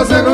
cuando se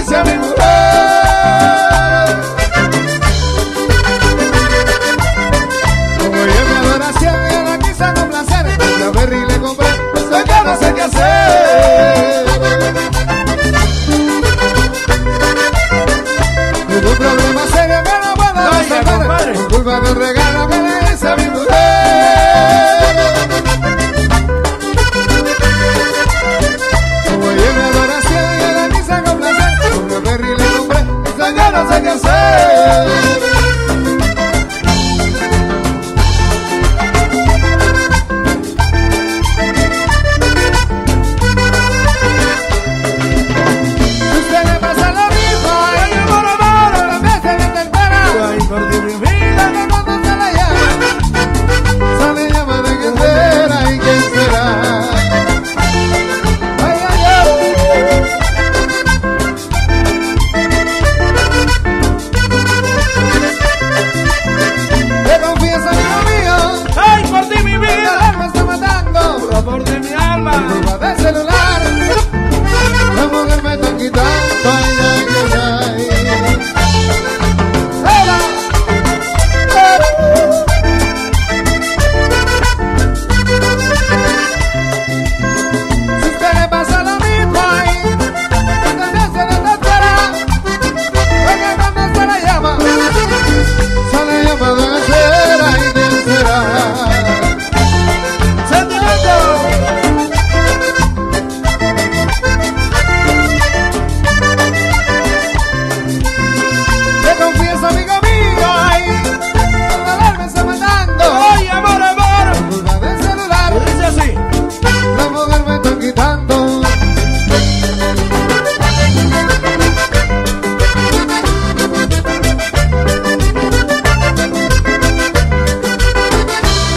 regalo que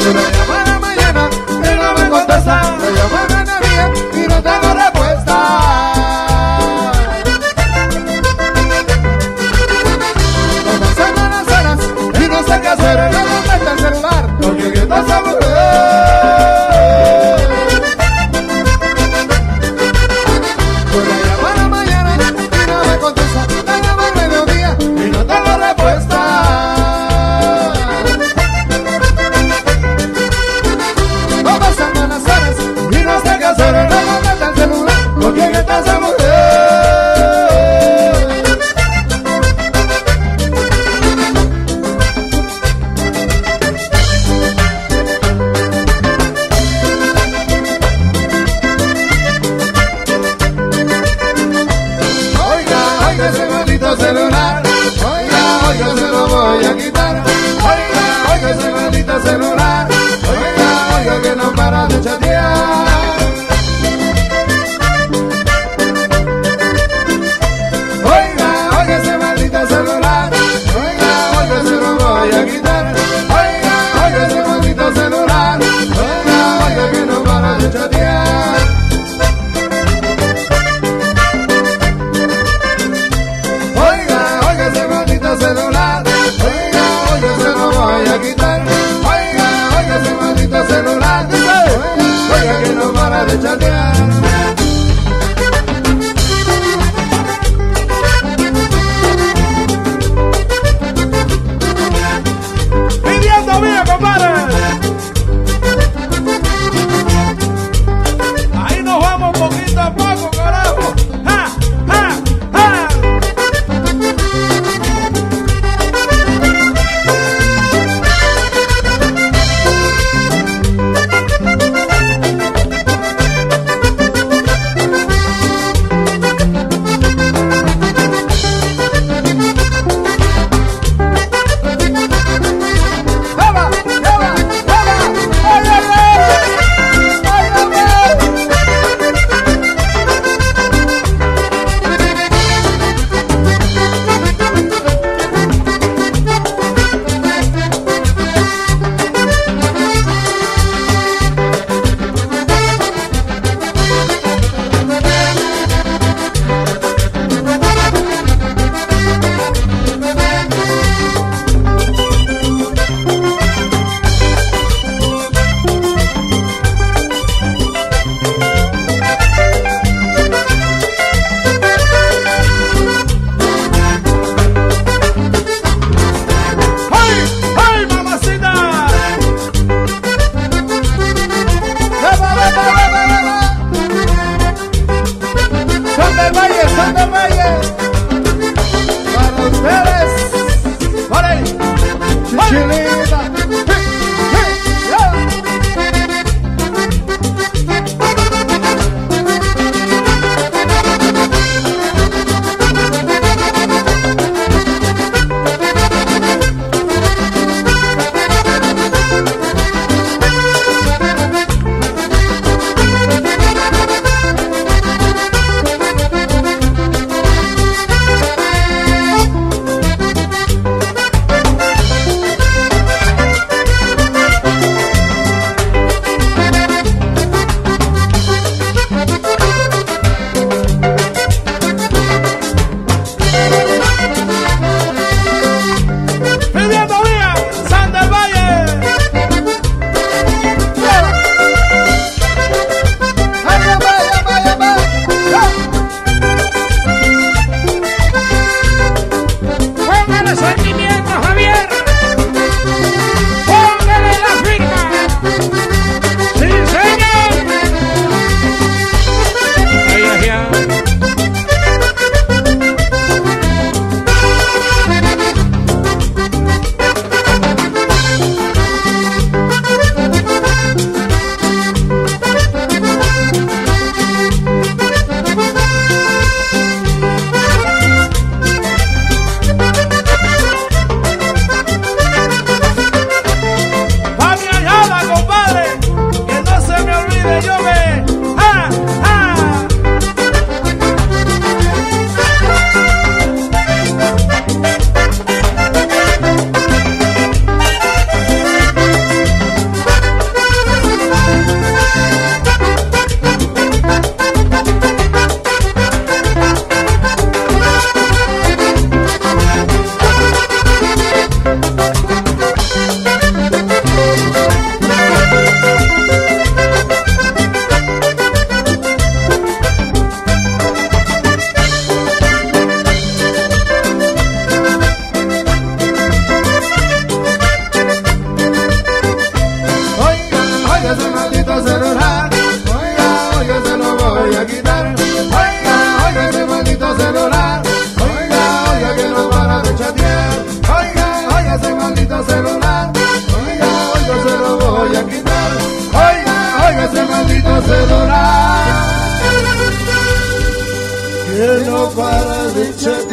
Una llamada Janeiro. Para de chatear.